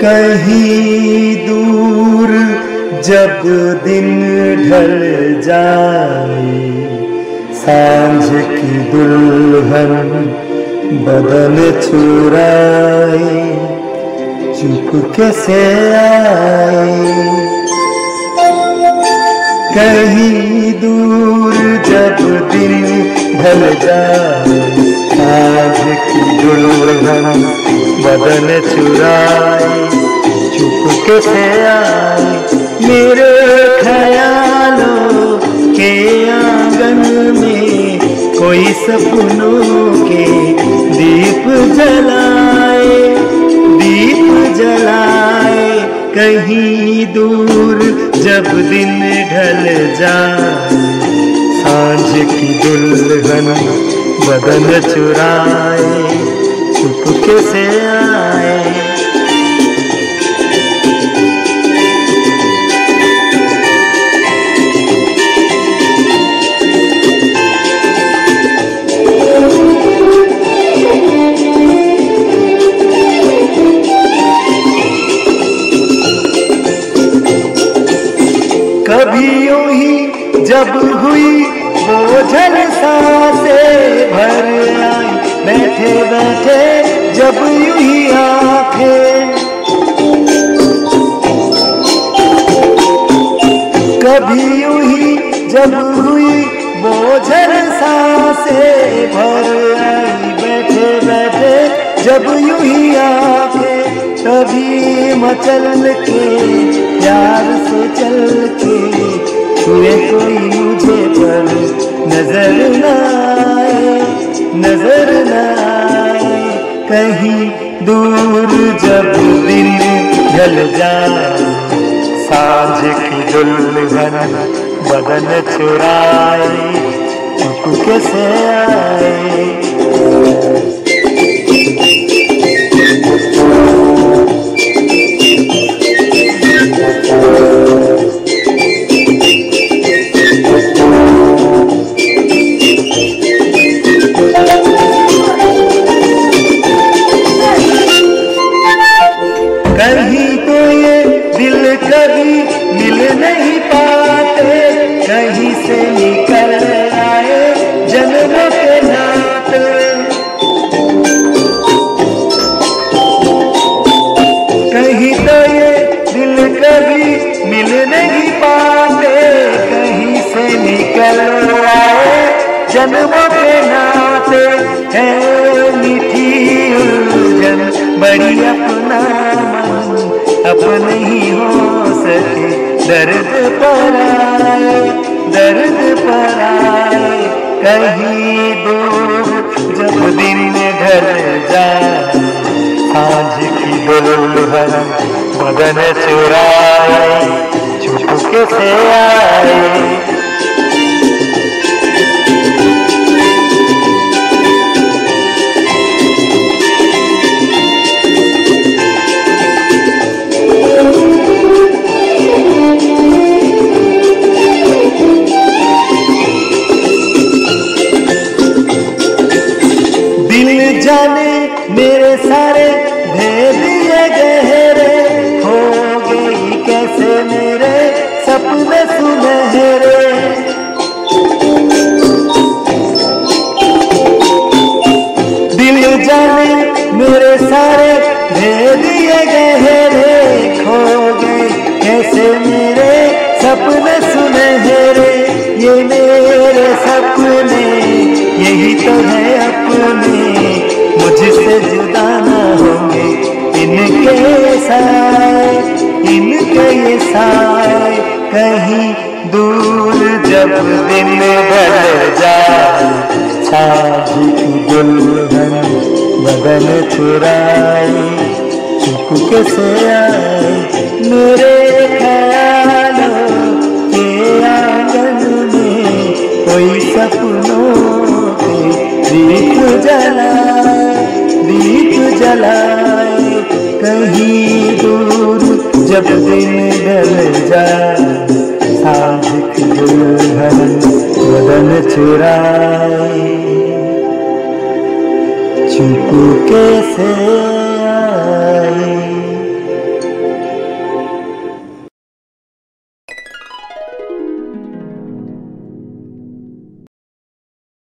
कहीं दूर जब दिन ढल जाए, साँझ की दुल्हन बदन चुराए चुपके से आए। कहीं दूर जब दिन ढल जाए आज की दुल्हन बदन चुराए से आए मेरे ख्यालों के आँगन में कोई सपनों के दीप जलाए दीप जलाए कहीं दूर जब दिन ढल जाए। साँझ की दुल्हन बदन चुराए, चुपके से आए। यूँ ही जब हुई वो झल से भर आई। बैठे बैठे जब यूँ ही आखे। कभी यूँ ही जब हुई वो झल से भर आई। बैठे बैठे जब यूँ ही आँखें। तभी मचल के, प्यार से चल के। छुए कोई मुझे पर नज़र न आए, नज़र न आए। कहीं दूर जब दिन ढल जाए, साँझ की दुल्हन बदन चुराए चुपके से आए। जन्म के नाते है मीठी उलझन, बड़ी अपना मन अपने ही हो सके। दर्द पर आए, दर्द पर आए, कहीं दूर जब दिन घर जाए। आज की दुल्हन बदन चुराए चुपके से आए। जाने मेरे सारे भेद ये गहरे हो गई कैसे मेरे सपने सुनहरे? दिल जाने मेरे सारे भेद ये गहरे खो गए कैसे मेरे सपने सुनहरे? ये मेरे सपने, यही तो है अपने। मुझसे जुदा ना होंगे इनके साए इनके ये साए कहीं दूर जब दिन ढल जाए साझ की दुल्हन बदन चुराए चुपके से आए। मेरे ख्यालों के आँगन में कोई सपनों के दीप दीप जलाए कहीं दूर जब दिन ढल जाए साधिक दुल्हन बदन चुराए। चुपके से